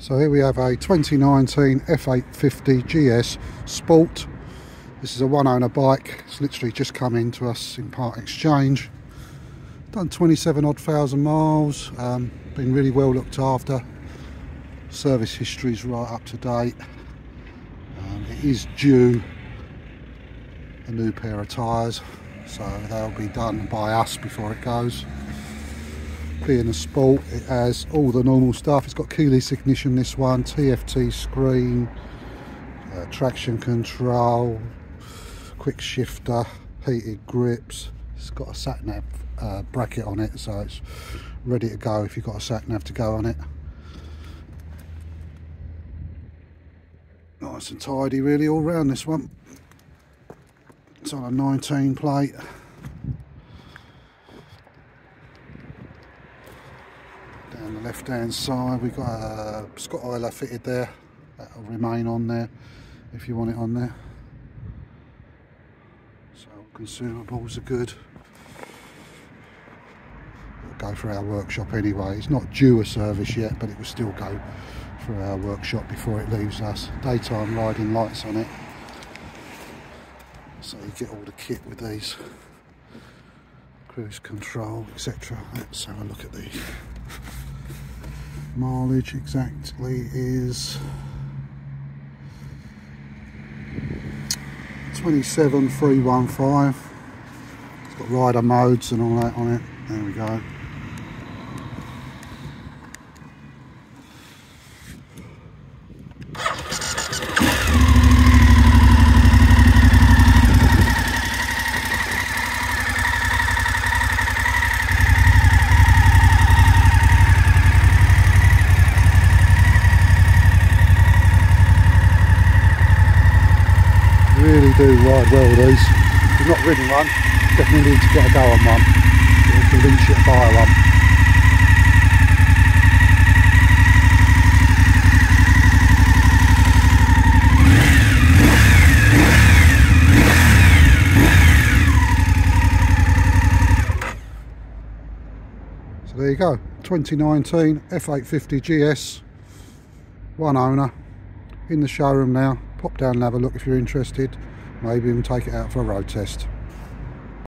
So here we have a 2019 F850 GS Sport. This is a one owner bike. It's literally just come in to us in part exchange. Done 27 odd thousand miles. Um, been really well looked after. Service history is right up to date. Um, it is due a new pair of tyres so they'll be done by us before it goes being a sport it has all the normal stuff. It's got keyless ignition this one TFT screen uh, traction control quick shifter heated grips. It's got a sat nav uh, bracket on it so it's ready to go if you've got a sat nav to go on it. Nice and tidy really all round this one. It's on a 19 plate. Down the left hand side we've got a Scottoiler fitted there. That'll remain on there if you want it on there. So consumables are good. It'll go for our workshop anyway. It's not due a service yet but it will still go for our workshop before it leaves us. Daytime riding lights on it so you get all the kit with these cruise control etc let's have a look at the mileage exactly is 27315 it's got rider modes and all that on it. There we go really do ride well these. If you've not ridden one, definitely need to get a go on one. It'll convince you to buy one. So there you go, 2019 F850 GS, one owner, in the showroom now. Pop down and have a look if you're interested. Maybe even take it out for a road test.